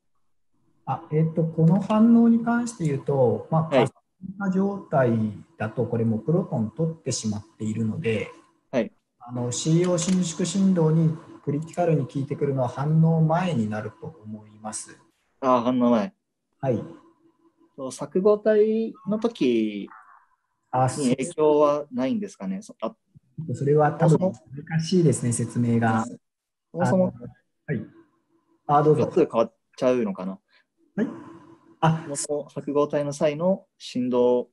あえっと、この反応に関して言うと、まあ、はい活性化状態だと、これもうプロトン取ってしまっているので、はいあの CO 伸縮振動にクリティカルに効いてくるのは反応前になると思います。ああ、反応前。はい。錯合体の時あに影響はないんですかね。そあそれは多分そも難しいですね、説明が。そもそもはい。あ、どうぞ変わっちゃうのかな？はい。あそもそも錯合体の際の振動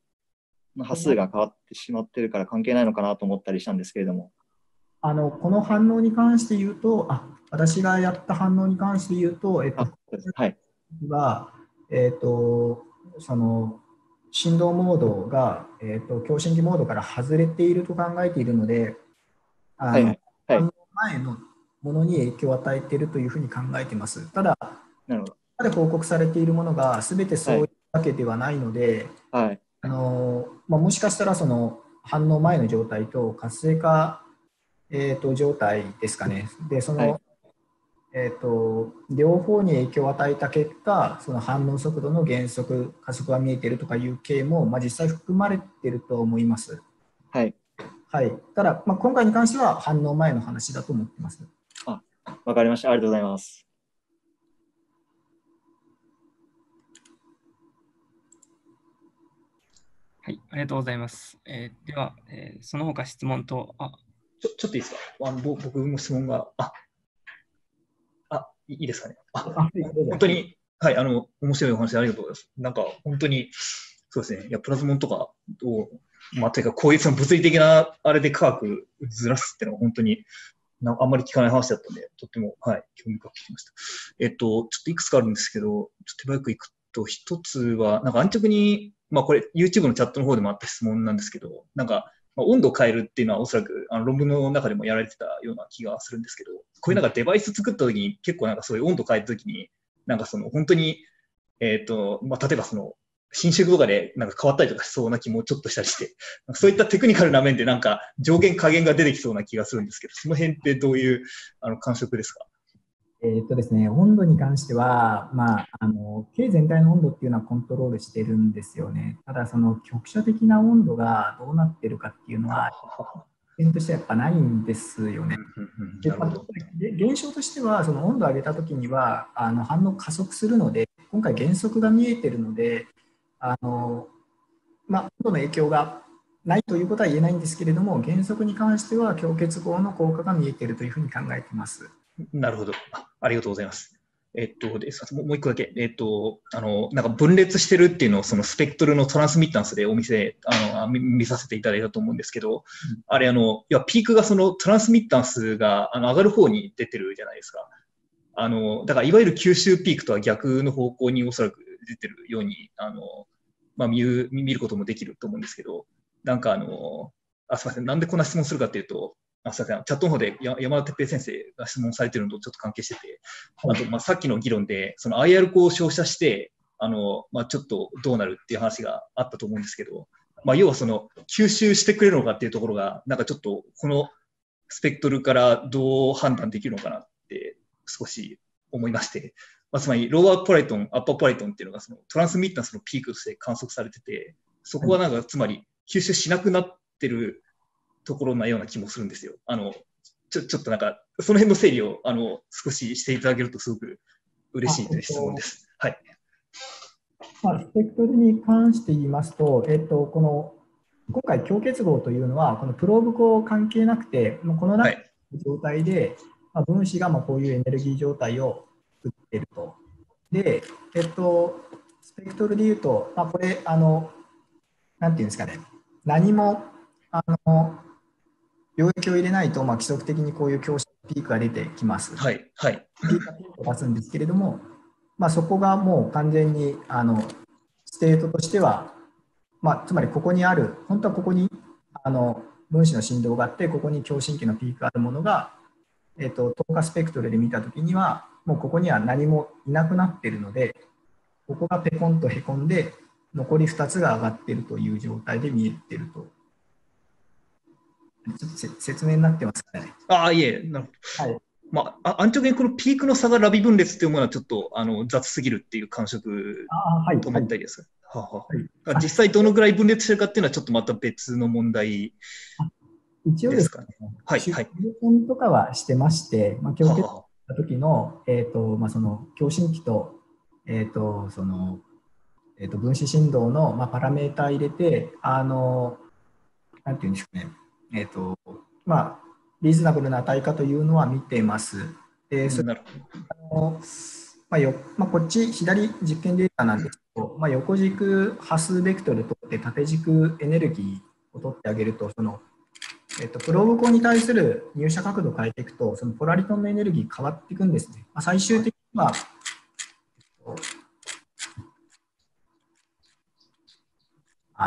の波数が変わってしまってるから関係ないのかなと思ったりしたんですけれども。あのこの反応に関して言うと、あ私がやった反応に関して言うと、えっとはい。は、えっと、その振動モードが、えっと、共振器モードから外れていると考えているので、あのはいはい前のものに影響を与えているというふうに考えています。ただ、なるほまで報告されているものが全てそういうわけではないので、ど。はい。あのまあ、もしかしたらその反応前の状態と活性化、えー、と状態ですかね。で、その、はいえー、と両方に影響を与えた結果、その反応速度の減速、加速が見えているとかいう系も、まあ、実際含まれていると思います。はい。はい、ただ、まあ、今回に関しては反応前の話だと思ってます。わかりました。ありがとうございます。はい、ありがとうございます。えーでは、えーその他質問と、あ、ちょちょっといいですか？あ僕も質問が、あ、あ、いいいですかね。あ、本当に、はい、あの、面白いお話ありがとうございます。なんか、本当に、そうですね、いや、プラズモンとかを、まあ、というか、こういうその物理的なあれで科学ずらすっていうのは本当に、なあんまり聞かない話だったんで、とっても、はい、興味深く聞きました。えっと、ちょっといくつかあるんですけど、ちょっと手早くいくと、一つは、なんか安直に、まあこれ YouTube のチャットの方でもあった質問なんですけど、なんかまあ、温度を変えるっていうのはおそらくあの論文の中でもやられてたような気がするんですけど、こういうなんかデバイス作った時に結構なんかそういう温度変えた時に、なんかその本当に、えっ、と、まあ、例えばその、新種とかでなんか変わったりとかしそうな気もちょっとしたりして、そういったテクニカルな面でなんか上限下限が出てきそうな気がするんですけど、その辺ってどういうあの感触ですか？えーっとですね、温度に関しては、まあ、あの経全体の温度っていうのはコントロールしてるんですよね。ただ、その局所的な温度がどうなってるかっていうのは、点としてはやっぱないんですよね。現象としては、その温度を上げたときにはあの反応加速するので、今回減速が見えてるので、あのまあ、温度の影響がないということは言えないんですけれども、減速に関しては強結合の効果が見えているというふうに考えています。なるほど。あありがとうございます。えっと、ですもう一個だけ、えっと、あの、なんか分裂してるっていうのを、そのスペクトルのトランスミッタンスでお見せ、あの、あ見見させていただいたと思うんですけど、あれ、あの、いや、ピークがそのトランスミッタンスがあの上がる方に出てるじゃないですか。あの、だからいわゆる吸収ピークとは逆の方向におそらく出てるように、あの、まあ、見る、見ることもできると思うんですけど、なんかあの、あ、すみません。なんでこんな質問するかっていうと、あすみません。チャットの方でや山田哲平先生が質問されてるのとちょっと関係してて、あと、まあ、さっきの議論で、その IR コを照射して、あの、まあ、ちょっとどうなるっていう話があったと思うんですけど、まあ、要はその、吸収してくれるのかっていうところが、なんかちょっと、このスペクトルからどう判断できるのかなって、少し思いまして、まあ、つまり、ローアーポライトン、アッパーポライトンっていうのが、そのトランスミッタンスのピークとして観測されてて、そこはなんか、つまり、吸収しなくなってるところなような気もするんですよ。あの、ちょちょっとなんか、その辺の整理を、あの、少ししていただけるとすごく嬉しいという質問です。はい。まあ、スペクトルに関して言いますと、えっと、この今回、強結合というのは、このプローブ項関係なくて、もうこの中はい。の状態で、まあ、分子がまあこういうエネルギー状態を作っていると。で、えっと、スペクトルで言うと、まあ、これ、あの、なんていうんですかね、何も、あの、領域を入れないと、まあ、規則的にこういう強ピークが出てきます。はい。はい。ピークが出すんですけれども、まあ、そこがもう完全にあのステートとしては、まあ、つまりここにある、本当はここにあの分子の振動があって、ここに共振器のピークがあるものが、えっと透過スペクトルで見たときには、もうここには何もいなくなっているので、ここがペコンとへこんで、残り2つが上がっているという状態で見えていると。ちょっとせ説明になってますかね。ああ、いえ、なるほど。はいまあ、あ安直にこのピークの差がラビ分裂っていうものはちょっとあの雑すぎるっていう感触ああ、はい。と思ったりです。はあははいあ実際どのぐらい分裂してるかっていうのはちょっとまた別の問題一応ですかね。はい出はい本とかはしてまして、まあ、強結はあはした時の、えーとまあ、その共振器と,、えーとそのえー、と分子振動の、まあ、パラメータ入れて、あのなんていうんですかね、えーとまあ、リーズナブルな値かというのは見てます。でそれなるほど。のまあよまあ、こっち左実験データなんですけど、まあ、横軸波数ベクトル取って縦軸エネルギーを取ってあげるとその、えっと、プローブ項に対する入射角度を変えていくとそのポラリトンのエネルギー変わっていくんですね。まあ、最終的には、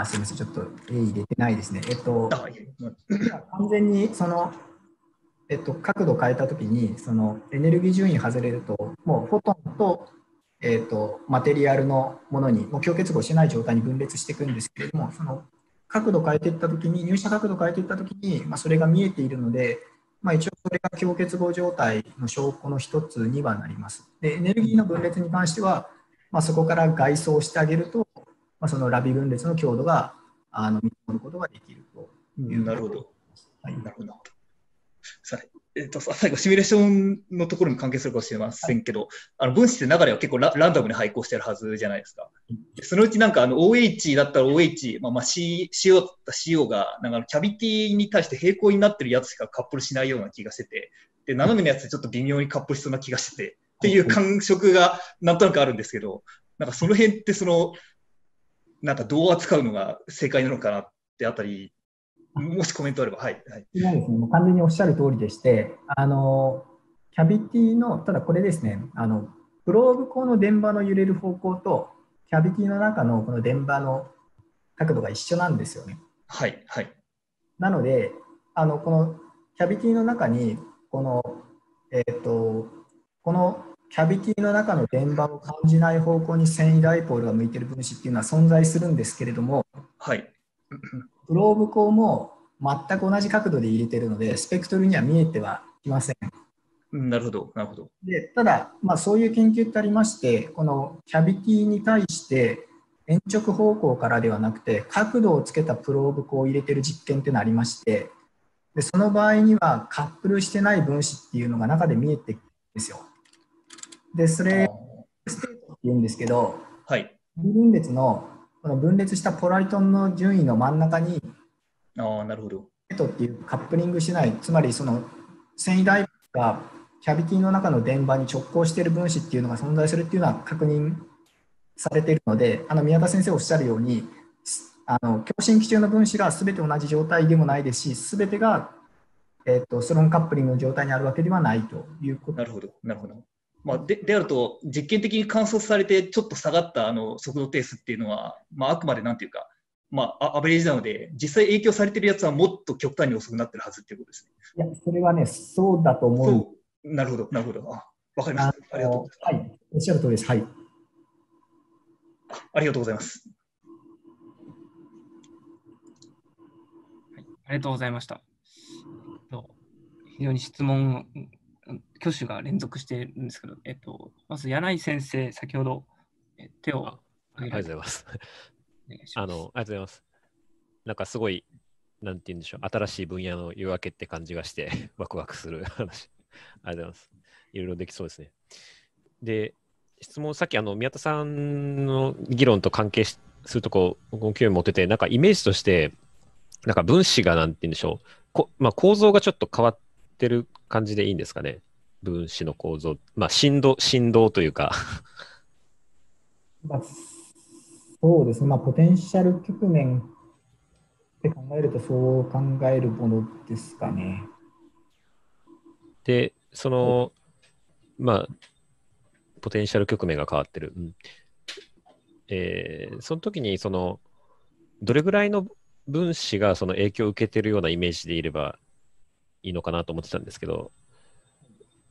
あすみません、ちょっと A 入れてないですね。えっと、完全にその、えっと、角度を変えたときにそのエネルギー順位外れるともうフォトンと,、えっとマテリアルのものにもう強結合してない状態に分裂していくんですけれどもその角度を変えていったときに入射角度を変えていったときに、まあ、それが見えているので、まあ、一応それが強結合状態の証拠の一つにはなります。でエネルギーの分裂に関しては、まあ、そこから外装してあげると、まあ、そのラビ分裂の強度があの見積もることができるというなるほど。はいなるほど。さえっと、さ最後、シミュレーションのところに関係するかもしれませんけど、あの分子って流れは結構ラランダムに配行してるはずじゃないですか。でそのうちなんかあの OH だったら OH、まあ、まあ C CO だったら CO がなんかキャビティに対して平行になってるやつしかカップルしないような気がしてて、で、斜めのやつでちょっと微妙にカップルしそうな気がしてて、っていう感触がなんとなくあるんですけど、なんかその辺ってその、なんかどう扱うのが正解なのかなってあたり、もしコメントあれば、はい。はい、そうですね、もう完全におっしゃる通りでして、あのキャビティの、ただこれですね、あのプローブ項の電場の揺れる方向と、キャビティの中のこの電場の角度が一緒なんですよね。はい。はい。なので、あのこのキャビティの中に、この、えっ、と、このキャビティの中の電場を感じない方向に繊維ダイポールが向いている分子っていうのは存在するんですけれども、はい。プローブ光も全く同じ角度で入れてるので、スペクトルには見えてはいませんなるほど、なるほど。でただ、まあ、そういう研究ってありまして、このキャビティに対して延直方向からではなくて、角度をつけたプローブ光を入れてる実験っていうのがありまして、でその場合にはカップルしてない分子っていうのが中で見えてくるんですよ。で、それ、ステートって言うんですけど、はい。分裂のこの分裂したポラリトンの準位の真ん中にああ、なるほど。ステートっていうカップリングしない、つまりその遷移ダイポールがキャビティの中の電場に直交している分子っていうのが存在するっていうのは確認されているので、あの宮田先生おっしゃるように、すあの共振気中の分子が全て同じ状態でもないですし、全てが、えっとスロンカップリングの状態にあるわけではないということなるほど、なるほど。まあ、でであると、実験的に観測されて、ちょっと下がったあの速度定数っていうのは、まあ、あくまでなんていうか、まあ、アアベレージなので、実際影響されてるやつはもっと極端に遅くなってるはずっていうことですね。いや、それはね、そうだと思う。そう、なるほど、なるほど。あわかりました。ありがとうございます。はい、おっしゃる通りです。はい。ありがとうございます。はい、ありがとうございました。えっと非常に質問、うん挙手が連続しているんですけど、えっと、まず柳井先生、先ほどえ手をあ挙げられてありがとうござい [LAUGHS] ます。あの、ありがとうございます。なんかすごい、なんて言うんでしょう、新しい分野の夜明けって感じがして、[LAUGHS] ワクワクする [LAUGHS] 話。ありがとうございます。いろいろできそうですね。で、質問、さっきあの宮田さんの議論と関係しするとこ、僕も興味持ってて、なんかイメージとして、なんか分子がなんて言うんでしょう、こまあ、構造がちょっと変わってる感じでいいんですかね。分子の構造。まあ、振動、振動というか。[LAUGHS] まあ、そうですね、まあ、ポテンシャル局面って考えると、そう考えるものですかね。で、その、まあ、ポテンシャル局面が変わってる。うんえーその時に、その、どれぐらいの分子がその影響を受けてるようなイメージでいればいいのかなと思ってたんですけど、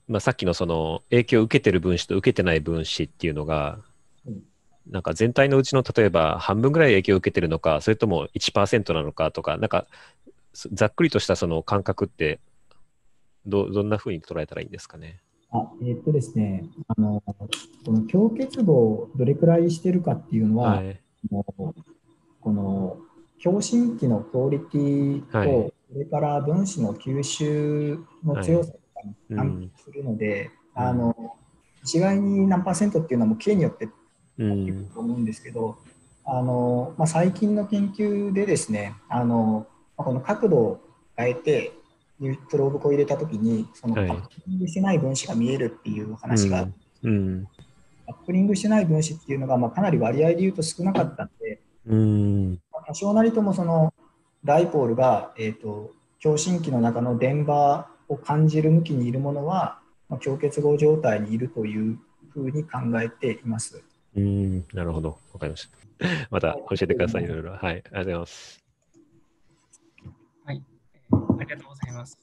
まあ、さっきのその影響を受けてる分子と受けてない分子っていうのがうん、なんか全体のうちの例えば半分ぐらい影響を受けてるのか、それとも1%なのかとか、なんかそざっくりとしたその感覚ってどどんなふうに捉えたらいいんですかね？あえーっとですね、あのこの強結合をどれくらいしてるかっていうのは、はい。この共振器のクオリティと、はいそれから分子の吸収の強さとかにうん関係するので、うんあの一概に何パーセントっていうのはもう K によってうん。と思うんですけど、あのまあ、最近の研究でですね、あのまあこの角度を変えて、プローブを入れたときに、そのカはいップリングしてない分子が見えるっていう話が、うん。カップリングしてない分子っていうのが、まあ、かなり割合で言うと少なかったので、うん。まあ多少なりともそのダイポールが、えー、と共振器の中の電場を感じる向きにいるものは、まあ、強結合状態にいるというふうに考えています。うん。なるほど。わかりました。[LAUGHS] また教えてください。いろいろ。はい。ありがとうございます。はい、えーありがとうございます。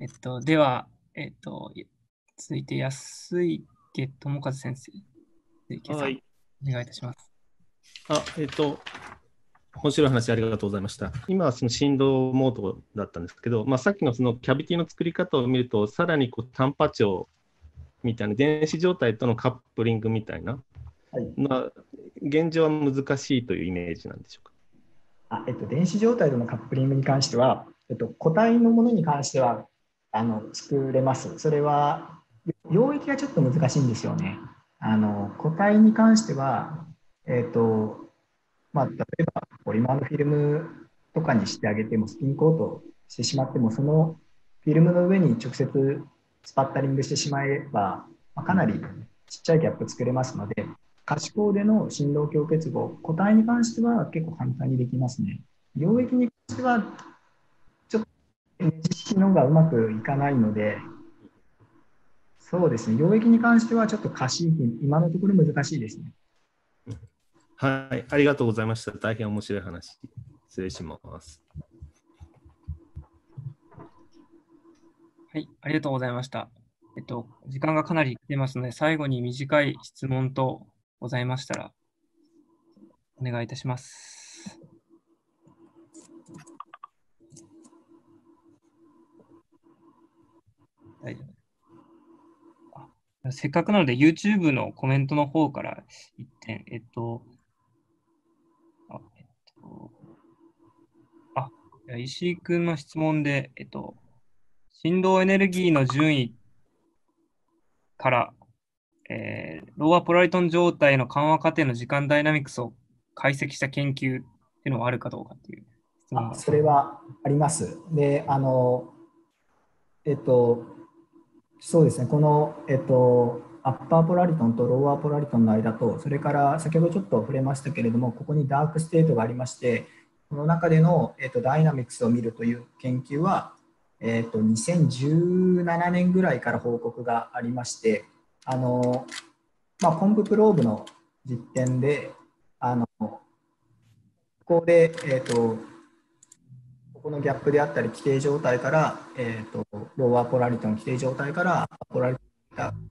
えっと、では、えっと、い続いて安池智和先生。はい。お願いいたします。あ、えっ、と、面白い話ありがとうございました。今はその振動モードだったんですけど、まあ、さっきのそのキャビティの作り方を見ると、さらにこう単波長みたいな電子状態とのカップリングみたいな、はいまあ、現状は難しいというイメージなんでしょうか？あえっと、電子状態とのカップリングに関しては、えっと、固体のものに関してはあの作れます。それは溶液がちょっと難しいんですよね。あの固体に関しては、えっとまあ、例えばポリマーのフィルムとかにしてあげても、スピンコートしてしまっても、そのフィルムの上に直接スパッタリングしてしまえば、まあ、かなりちっちゃいギャップ作れますので、可視光での振動強結合、固体に関しては結構簡単にできますね。溶液に関しては、ちょっと知識の方がうまくいかないので、そうですね、溶液に関してはちょっと可視域、今のところ難しいですね。はい、ありがとうございました。大変面白い話。失礼します。はい、ありがとうございました。えっと、時間がかなり来てますので、最後に短い質問とございましたら、お願いいたします。大丈夫あせっかくなので、YouTube のコメントの方から一点、えっと、あ、えっと、あ、じゃあ石井君の質問で、えっと、振動エネルギーの順位から、えーローアポラリトン状態の緩和過程の時間ダイナミクスを解析した研究っていうのはあるかどうかっていう質問。それはあります。で、あの、えっと、そうですね、この、えっと、アッパーポラリトンとローアポラリトンの間と、それから先ほどちょっと触れましたけれども、ここにダークステートがありまして、この中での、えっと、ダイナミクスを見るという研究は、えっと、2017年ぐらいから報告がありまして、あの、まあ、ポンププローブの実験で、あの、ここで、えっと、ここのギャップであったり、規定状態から、えー、とローアポラリトン規定状態からポラリトン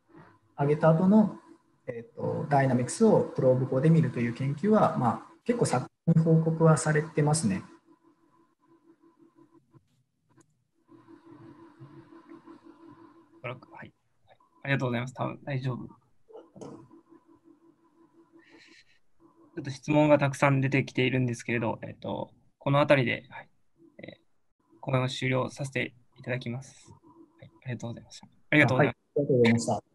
上げた後の、えー、とダイナミクスをプローブ法で見るという研究は、まあ、結構昨に報告はされてますね。はい。ありがとうございます。多分大丈夫。ちょっと質問がたくさん出てきているんですけれど、えっと、このあたりで、はいえー講演を終了させていただきます。はい、ありがとうございました。ありがとうございました。